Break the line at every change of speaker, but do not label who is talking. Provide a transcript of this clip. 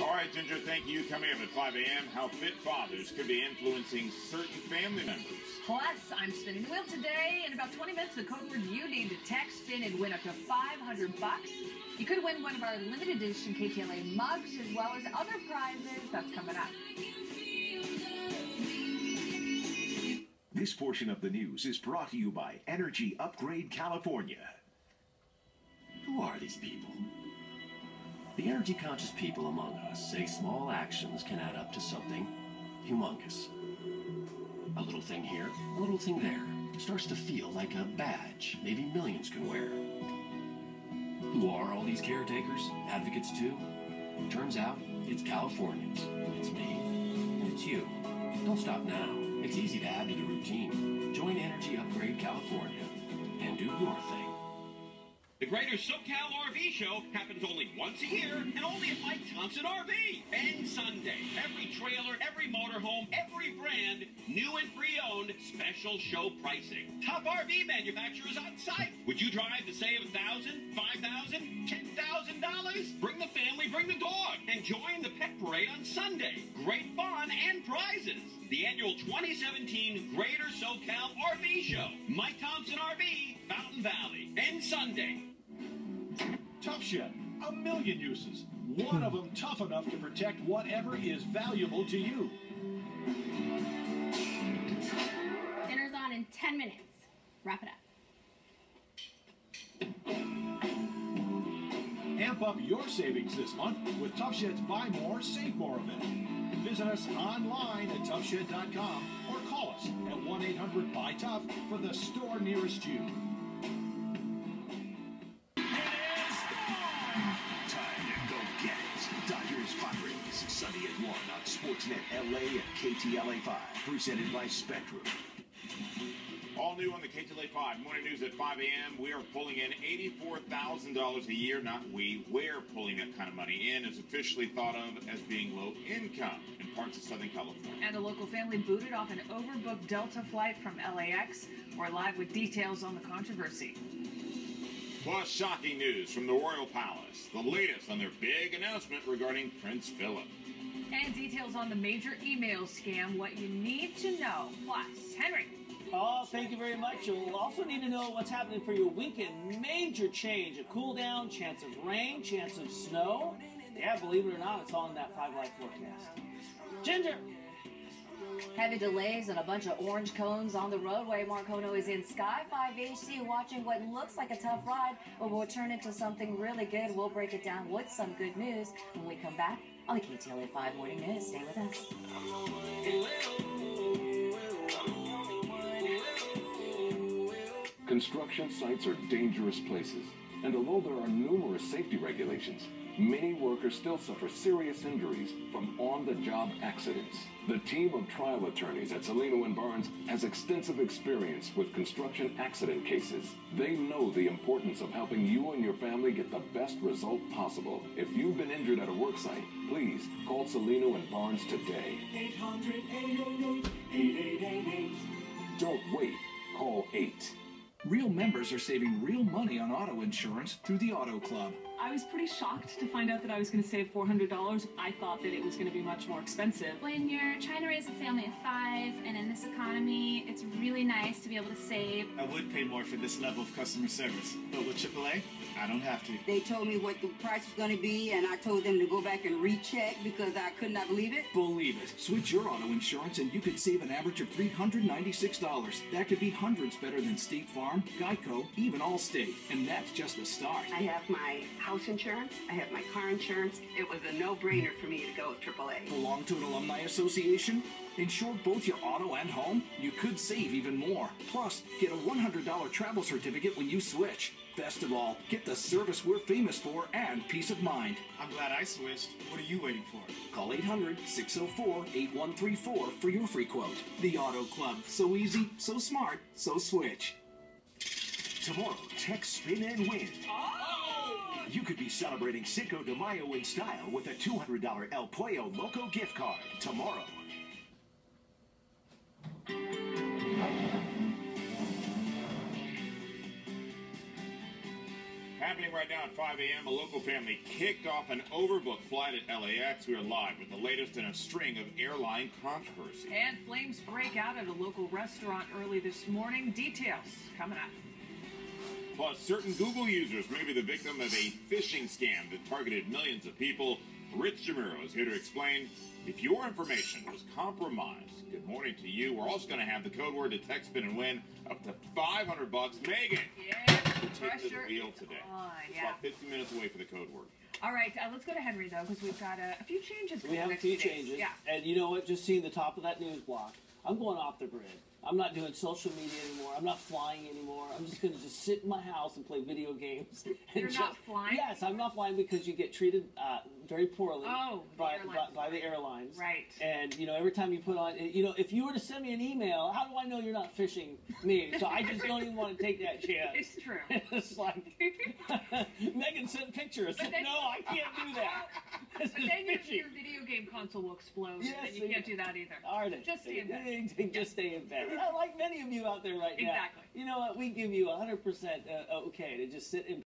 All right, Ginger, thank you. Coming up at 5 a.m., how fit fathers could be influencing certain family members.
Plus, I'm spinning the wheel today. In about 20 minutes, the code word you need to text in and win up to 500 bucks. You could win one of our limited edition KTLA mugs as well as other prizes. That's coming up.
This portion of the news is brought to you by Energy Upgrade California.
Who are these people? The energy conscious people among us say small actions can add up to something humongous. A little thing here, a little thing there, starts to feel like a badge maybe millions can wear. Who are all these caretakers, advocates too? Turns out it's Californians. It's me. And it's you. Don't stop now. It's easy to add to the routine. Join Energy Upgrade California and do your thing.
The Greater SoCal RV Show happens only once a year and only at Mike Thompson RV. And Sunday, every trailer, every motorhome, every brand, new and pre-owned, special show pricing. Top RV manufacturers on site. Would you drive to save a thousand, five thousand, ten thousand dollars? Bring the family, bring the dog, and join the pet parade on Sunday. Great fun and prizes. The annual 2017 Greater SoCal RV Show. Mike Thompson RV, Fountain Valley. And Sunday.
Tuff Shed, a million uses. One of them tough enough to protect whatever is valuable to you.
Dinner's on in 10 minutes. Wrap it up.
Amp up your savings this month with Tuff Shed's Buy More, Save More event. Visit us online at tuffshed.com or call us at 1 800 Buy Tough for the store nearest you.
Padres, at 1 on Sportsnet LA and KTLA 5. Presented by Spectrum.
All new on the KTLA 5 Morning News at 5 a.m. We are pulling in $84,000 a year. Not we. We're pulling that kind of money in. It's officially thought of as being low income in parts of Southern California.
And a local family booted off an overbooked Delta flight from LAX. We're live with details on the controversy.
Plus, shocking news from the Royal Palace. The latest on their big announcement regarding Prince Philip.
And details on the major email scam, what you need to know. Plus, Henry.
Oh, thank you very much. You'll also need to know what's happening for your weekend. Major change, a cool down, chance of rain, chance of snow. Yeah, believe it or not, it's all in that five light forecast. Ginger.
Heavy delays and a bunch of orange cones on the roadway. Marcono is in Sky 5 HD watching what looks like a tough ride, but will turn into something really good. We'll break it down with some good news when we come back on the KTLA 5 Morning News. Stay with us.
Construction sites are dangerous places, and although there are numerous safety regulations, many workers still suffer serious injuries from on-the-job accidents. The team of trial attorneys at Cellino and Barnes has extensive experience with construction accident cases. They know the importance of helping you and your family get the best result possible. If you've been injured at a work site, please call Cellino and Barnes today.
800-888-8888.
Don't wait. Call 8.
Real members are saving real money on auto insurance through the Auto Club.
I was pretty shocked to find out that I was going to save $400. I thought that it was going to be much more expensive.
When you're trying to raise a family of five and in this economy, it's really nice to be able to save.
I would pay more for this level of customer service, but with AAA, I don't have to.
They told me what the price was going to be, and I told them to go back and recheck because I could not believe it.
Believe it. Switch your auto insurance and you could save an average of $396. That could be hundreds better than State Farm, Geico, even Allstate. And that's just the start.
I have my house insurance, I have my car insurance. It was a no-brainer for me to go with AAA.
Belong to an alumni association? Insure both your auto and home? You could save even more. Plus, get a $100 travel certificate when you switch. Best of all, get the service we're famous for and peace of mind.
I'm glad I switched. What are you waiting for?
Call 800 604 8134 for your free quote. The Auto Club. So easy, so smart, so switch.
Tomorrow, text Spin and Win. Oh! You could be celebrating Cinco de Mayo in style with a $200 El Pollo Loco gift card tomorrow.
Happening right now at 5 a.m., a local family kicked off an overbooked flight at LAX. We are live with the latest in a string of airline controversy.
And flames break out at a local restaurant early this morning. Details coming up.
Plus, certain Google users may be the victim of a phishing scam that targeted millions of people. Rich DeMuro is here to explain if your information was compromised. Good morning to you. We're also going to have the code word to text, spin, and win up to 500 bucks. Megan,
Yeah,
take the
pressure
wheel today.
on,
It's
yeah.
about 15 minutes away for the code word.
All right, uh, let's go to Henry though, because we've got uh, a few changes.
We have a few
days.
changes.
Yeah.
And you know what? Just seeing the top of that news block, I'm going off the grid. I'm not doing social media anymore. I'm not flying anymore. I'm just going to just sit in my house and play video games. and
You're
just,
not flying?
Yes, I'm not flying because you get treated uh, very poorly
Oh, the
by, by, the airlines.
Right.
And you know, every time you put on, you know, if you were to send me an email, how do I know you're not phishing me? So I just don't even want to take that chance.
It's true.
it's like Megan sent pictures. No, I can't do that. This
But then your, your video game console will explode,
Yes,
and you can't do that either. Just stay in bed.
bed. Just stay in bed. Like many of you out there right now.
Exactly.
You know what? We give you 100% uh, okay to just sit in